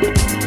Bye.